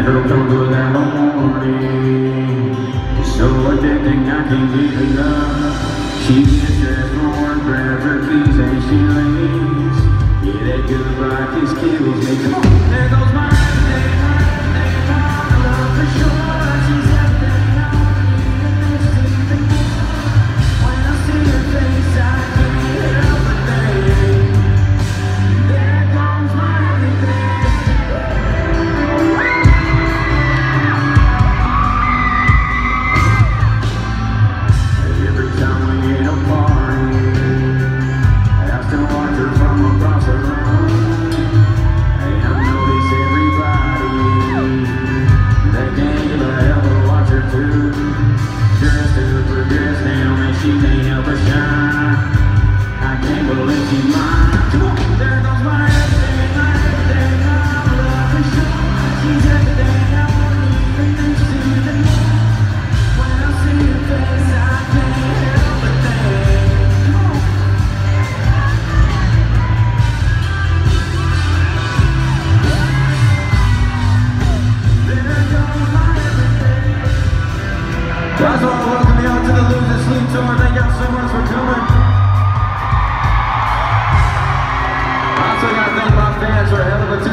Never come to that morning. So addicting I can't get enough She gets for work, grabs her keys and she leaves Yeah, that goodbye kiss kills me,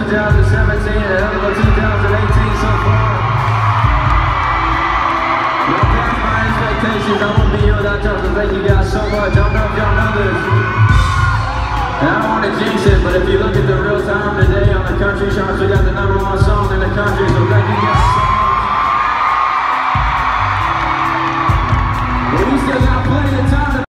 2017 and hell of 2018 so far. Well, past my expectations. I won't be here without y'all, so thank you guys so much. I don't know if y'all know this. And I don't want to jinx it, but if you look at the real time today on the country charts, we got the number one song.